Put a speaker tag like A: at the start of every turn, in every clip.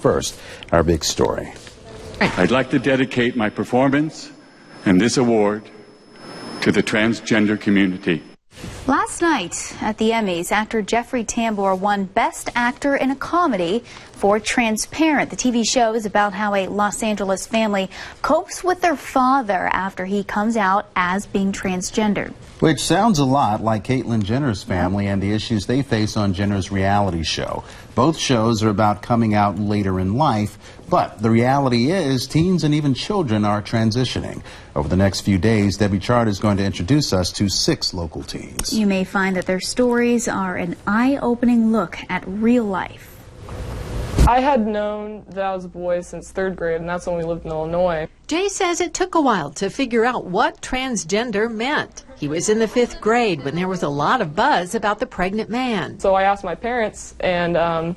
A: First, our big story.
B: I'd like to dedicate my performance and this award to the transgender community.
C: Last night at the Emmys, actor Jeffrey Tambor won Best Actor in a Comedy for Transparent. The TV show is about how a Los Angeles family copes with their father after he comes out as being transgender.
A: Which sounds a lot like Caitlyn Jenner's family and the issues they face on Jenner's reality show. Both shows are about coming out later in life, but the reality is teens and even children are transitioning. Over the next few days, Debi Chard is going to introduce us to six local teens.
C: You may find that their stories are an eye-opening look at real life.
D: I had known that I was a boy since third grade, and that's when we lived in Illinois.
E: Jay says it took a while to figure out what transgender meant. He was in the fifth grade when there was a lot of buzz about the pregnant man.
D: So I asked my parents, and um,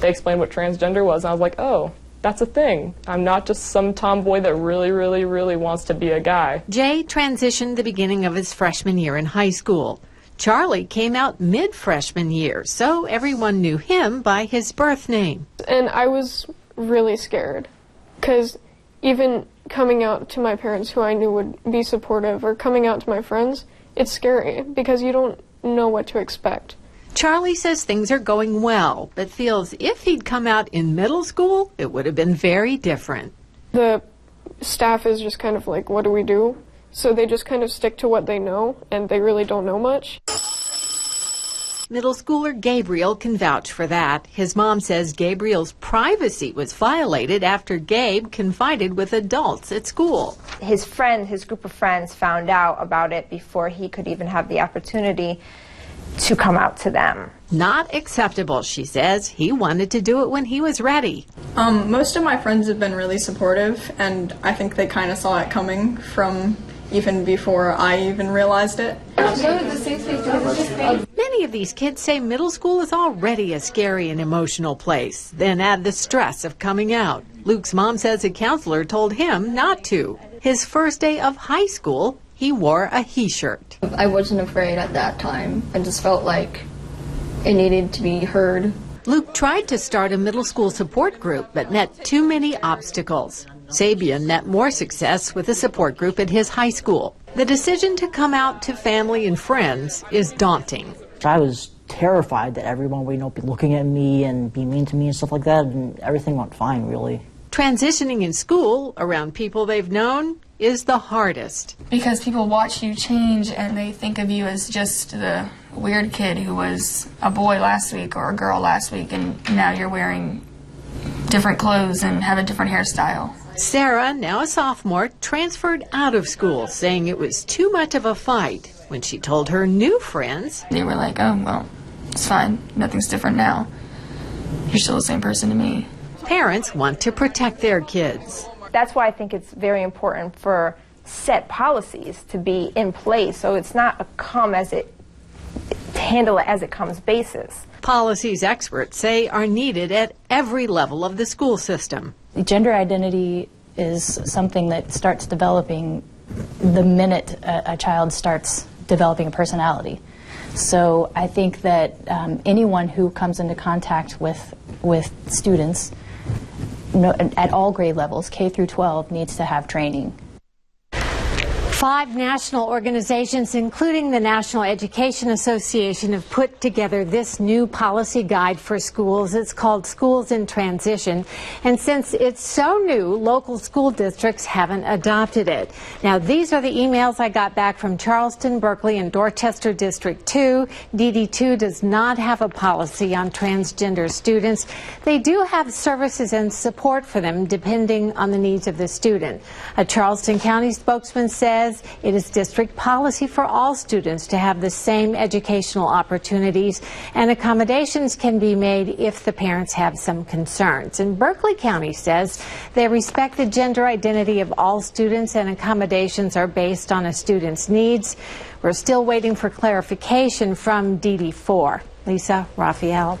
D: they explained what transgender was, and I was like, oh, that's a thing. I'm not just some tomboy that really, really, really wants to be a guy.
E: Jay transitioned the beginning of his freshman year in high school. Charlie came out mid freshman year, so everyone knew him by his birth name.
F: And I was really scared because even coming out to my parents who I knew would be supportive or coming out to my friends, it's scary because you don't know what to expect.
E: Charlie says things are going well, but feels if he'd come out in middle school, it would have been very different.
F: The staff is just kind of like, what do we do? So they just kind of stick to what they know, and they really don't know much.
E: Middle schooler Gabriel can vouch for that. His mom says Gabriel's privacy was violated after Gabe confided with adults at school.
G: His friend, his group of friends, found out about it before he could even have the opportunity to come out to them.
E: Not acceptable, she says. He wanted to do it when he was ready.
H: Um, most of my friends have been really supportive, and I think they kind of saw it coming from even before I even realized it.
E: Many of these kids say middle school is already a scary and emotional place. Then add the stress of coming out. Luke's mom says a counselor told him not to. His first day of high school, he wore a he shirt.
I: I wasn't afraid at that time. I just felt like it needed to be heard.
E: Luke tried to start a middle school support group, but met too many obstacles. Sabian met more success with a support group at his high school. The decision to come out to family and friends is daunting.
J: I was terrified that everyone would you know, be looking at me and be mean to me and stuff like that, and everything went fine, really.
E: Transitioning in school around people they've known is the hardest.
K: Because people watch you change and they think of you as just the weird kid who was a boy last week or a girl last week, and now you're wearing different clothes and have a different hairstyle.
E: Sarah, now a sophomore, transferred out of school, saying it was too much of a fight when she told her new friends.
K: They were like, oh, well, it's fine. Nothing's different now. You're still the same person to me.
E: Parents want to protect their kids.
G: That's why I think it's very important for set policies to be in place so it's not a come as it handle it as it comes basis.
E: Policies experts say are needed at every level of the school system.
L: Gender identity is something that starts developing the minute a, a child starts developing a personality. So I think that um, anyone who comes into contact with with students no, at all grade levels, K through 12, needs to have training.
M: Five national organizations, including the National Education Association, have put together this new policy guide for schools. It's called Schools in Transition. And since it's so new, local school districts haven't adopted it. Now, these are the emails I got back from Charleston, Berkeley, and Dorchester District 2. DD2 does not have a policy on transgender students. They do have services and support for them depending on the needs of the student. A Charleston County spokesman says says it is district policy for all students to have the same educational opportunities, and accommodations can be made if the parents have some concerns. And Berkeley County says they respect the gender identity of all students, and accommodations are based on a student's needs. We're still waiting for clarification from DD4. Lisa Raphael.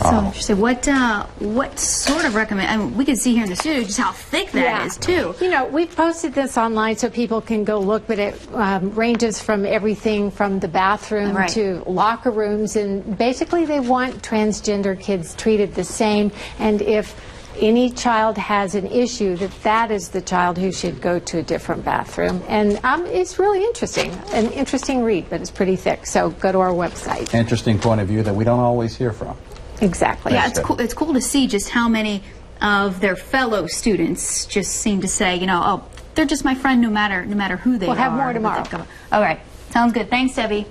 C: So interesting. What uh, what sort of recommend? I mean, we can see here in the studio just how thick that
M: yeah.
C: is too.
M: You know, we've posted this online so people can go look, but it um, ranges from everything from the bathroom
C: right.
M: to locker rooms, and basically they want transgender kids treated the same. And if any child has an issue, that that is the child who should go to a different bathroom. And um, it's really interesting, an interesting read, but it's pretty thick. So go to our website.
A: Interesting point of view that we don't always hear from.
M: Exactly.
C: Yeah, it's cool. It's cool to see just how many of their fellow students just seem to say, you know, oh, they're just my friend, no matter no matter who they
M: We'll
C: are.
M: have more tomorrow.
C: All right, sounds good. Thanks, Debi.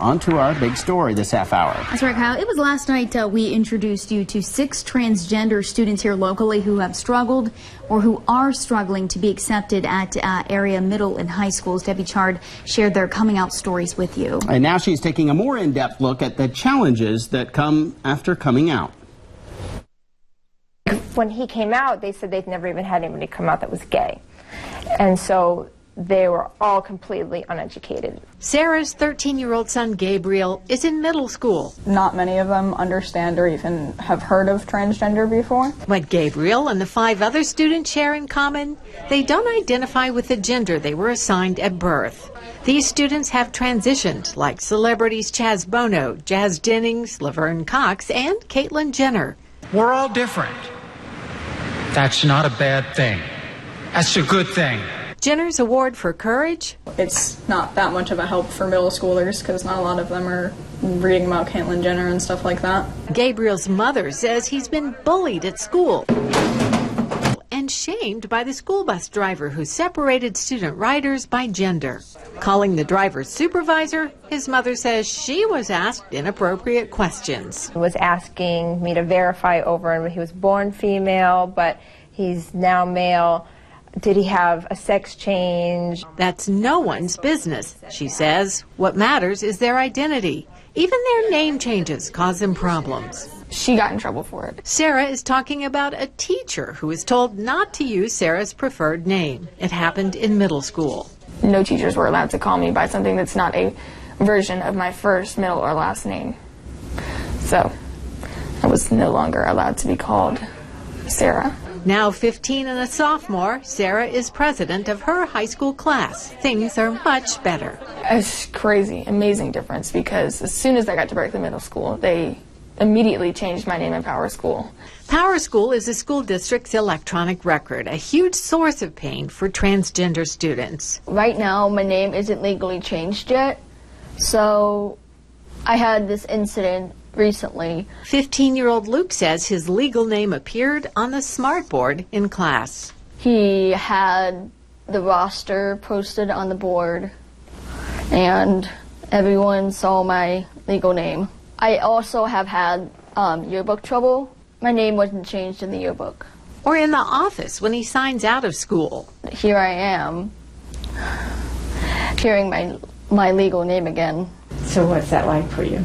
N: On to our big story this half hour.
C: That's right, Kyle. It was last night uh, we introduced you to six transgender students here locally who have struggled or who are struggling to be accepted at uh, area middle and high schools. Debi Chard shared their coming out stories with you.
N: And now she's taking a more in depth look at the challenges that come after coming out.
G: When he came out, they said they'd never even had anybody come out that was gay. And so they were all completely uneducated.
E: Sarah's 13 year old son Gabriel is in middle school.
H: Not many of them understand or even have heard of transgender before.
E: What Gabriel and the five other students share in common, they don't identify with the gender they were assigned at birth. These students have transitioned, like celebrities Chaz Bono, Jazz Jennings, Laverne Cox, and Caitlyn Jenner.
O: We're all different. That's not a bad thing. That's a good thing.
E: Jenner's Award for Courage.
H: It's not that much of a help for middle schoolers because not a lot of them are reading about Caitlyn Jenner and stuff like that.
E: Gabriel's mother says he's been bullied at school and shamed by the school bus driver who separated student riders by gender. Calling the driver's supervisor, his mother says she was asked inappropriate questions.
G: He was asking me to verify over him. He was born female, but he's now male. Did he have a sex change?
E: That's no one's business, she says. What matters is their identity. Even their name changes cause them problems.
D: She got in trouble for it.
E: Sarah is talking about a teacher who was told not to use Sarah's preferred name. It happened in middle school.
D: No teachers were allowed to call me by something that's not a version of my first, middle, or last name. So I was no longer allowed to be called Sarah.
E: Now 15 and a sophomore, Sarah is president of her high school class. Things are much better.
D: It's crazy, amazing difference because as soon as I got to Berkeley Middle School, they immediately changed my name in PowerSchool.
E: Power School is the school district's electronic record, a huge source of pain for transgender students.
I: Right now, my name isn't legally changed yet, so I had this incident recently.
E: 15 year old Luke says his legal name appeared on the smartboard in class.
I: He had the roster posted on the board, and everyone saw my legal name. I also have had um, yearbook trouble. My name wasn't changed in the yearbook.
E: Or in the office when he signs out of school.
I: Here I am, hearing my my legal name again.
E: So, what's that like for you?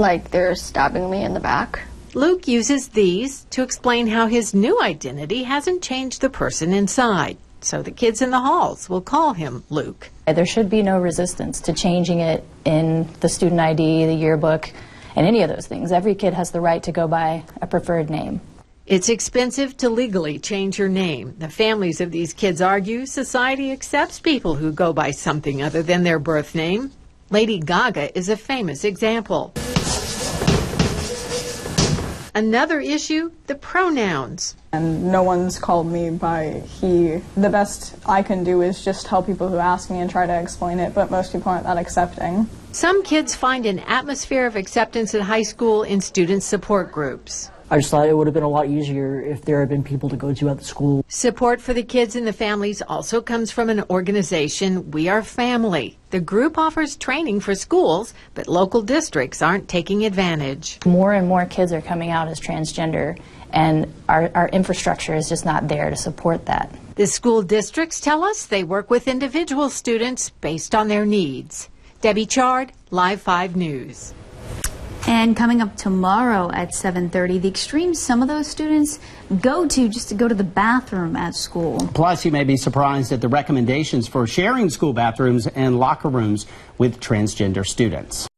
I: Like they're stabbing me in the back.
E: Luke uses these to explain how his new identity hasn't changed the person inside. So the kids in the halls will call him Luke.
L: There should be no resistance to changing it in the student ID, the yearbook, and any of those things. Every kid has the right to go by a preferred name.
E: It's expensive to legally change your name. The families of these kids argue society accepts people who go by something other than their birth name. Lady Gaga is a famous example. Another issue the pronouns.
H: And no one's called me by he. The best I can do is just tell people who ask me and try to explain it, but most people aren't that accepting.
E: Some kids find an atmosphere of acceptance at high school in student support groups.
J: I just thought it would have been a lot easier if there had been people to go to at the school.
E: Support for the kids and the families also comes from an organization, We Are Family. The group offers training for schools, but local districts aren't taking advantage.
L: More and more kids are coming out as transgender, and our, our infrastructure is just not there to support that.
E: The school districts tell us they work with individual students based on their needs. Debi Chard, Live 5 News.
C: And coming up tomorrow at 7:30, the extremes some of those students go to just to go to the bathroom at school.
N: Plus, you may be surprised at the recommendations for sharing school bathrooms and locker rooms with transgender students.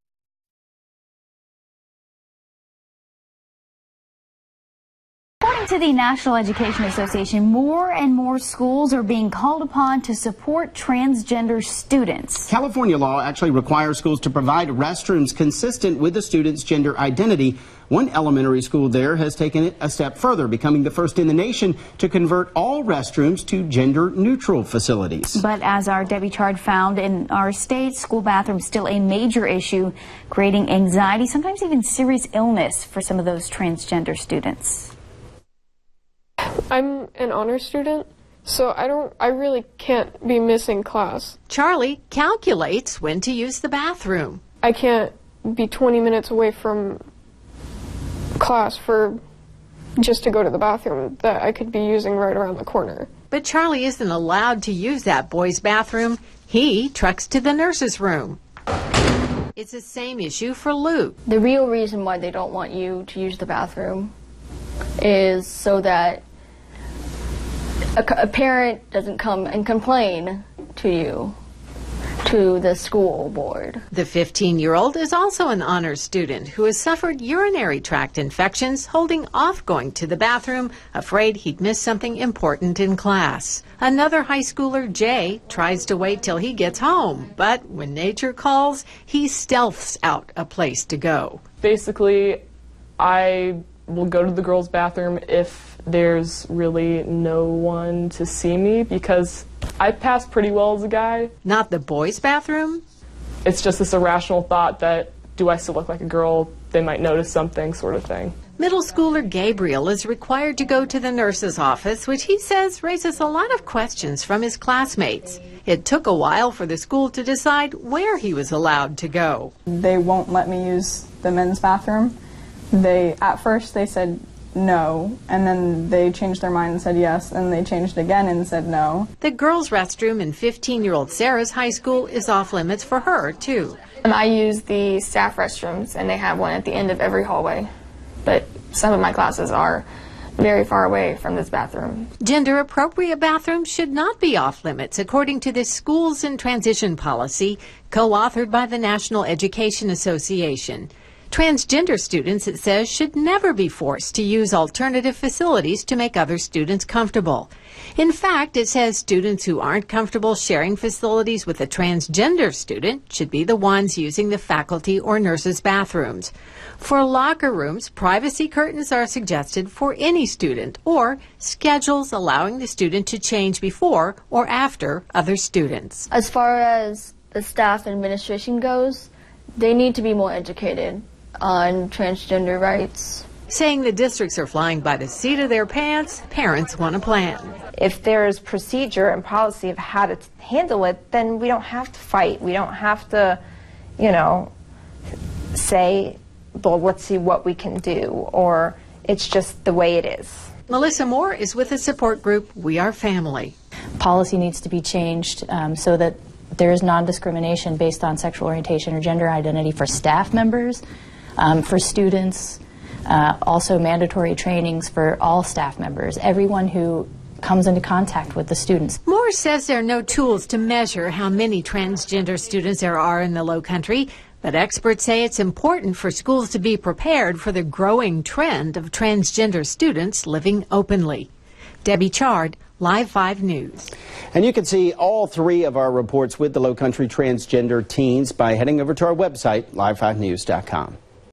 C: To the National Education Association, more and more schools are being called upon to support transgender students.
N: California law actually requires schools to provide restrooms consistent with the student's gender identity. One elementary school there has taken it a step further, becoming the first in the nation to convert all restrooms to gender neutral facilities.
C: But as our Debi Chard found in our state, school bathrooms still a major issue, creating anxiety, sometimes even serious illness for some of those transgender students.
F: I'm an honor student, so I don't I really can't be missing class.
E: Charlie calculates when to use the bathroom.
F: I can't be 20 minutes away from class for just to go to the bathroom that I could be using right around the corner.
E: But Charlie isn't allowed to use that boy's bathroom. He trucks to the nurse's room. It's the same issue for Luke.
I: The real reason why they don't want you to use the bathroom is so that a, a parent doesn't come and complain to you to the school board.
E: The 15 year old is also an honors student who has suffered urinary tract infections, holding off going to the bathroom, afraid he'd miss something important in class. Another high schooler, Jay, tries to wait till he gets home, but when nature calls, he stealths out a place to go.
P: Basically, I will go to the girls' bathroom if there's really no one to see me because I pass pretty well as a guy.
E: Not the boys' bathroom?
P: It's just this irrational thought that do I still look like a girl? They might notice something, sort of thing.
E: Middle schooler Gabriel is required to go to the nurse's office, which he says raises a lot of questions from his classmates. It took a while for the school to decide where he was allowed to go.
H: They won't let me use the men's bathroom. They at first they said no, and then they changed their mind and said yes, and they changed again and said no.
E: The girls' restroom in 15 year old Sarah's high school is off limits for her, too.
D: And I use the staff restrooms, and they have one at the end of every hallway. But some of my classes are very far away from this bathroom.
E: Gender appropriate bathrooms should not be off limits, according to the Schools in Transition policy, co authored by the National Education Association. Transgender students, it says, should never be forced to use alternative facilities to make other students comfortable. In fact, it says students who aren't comfortable sharing facilities with a transgender student should be the ones using the faculty or nurses' bathrooms. For locker rooms, privacy curtains are suggested for any student or schedules allowing the student to change before or after other students.
I: As far as the staff and administration goes, they need to be more educated on transgender rights.
E: Saying the districts are flying by the seat of their pants, parents want a plan.
G: If there's procedure and policy of how to handle it, then we don't have to fight. We don't have to, you know, say, well, let's see what we can do, or it's just the way it is.
E: Melissa Moore is with the support group We Are Family.
L: Policy needs to be changed um, so that there is non discrimination based on sexual orientation or gender identity for staff members um, for students, uh, also mandatory trainings for all staff members, everyone who comes into contact with the students.
E: Moore says there are no tools to measure how many transgender students there are in the Low Country, but experts say it's important for schools to be prepared for the growing trend of transgender students living openly. Debi Chard, Live 5 News.
N: And you can see all three of our reports with the Low Country transgender teens by heading over to our website, live5news.com.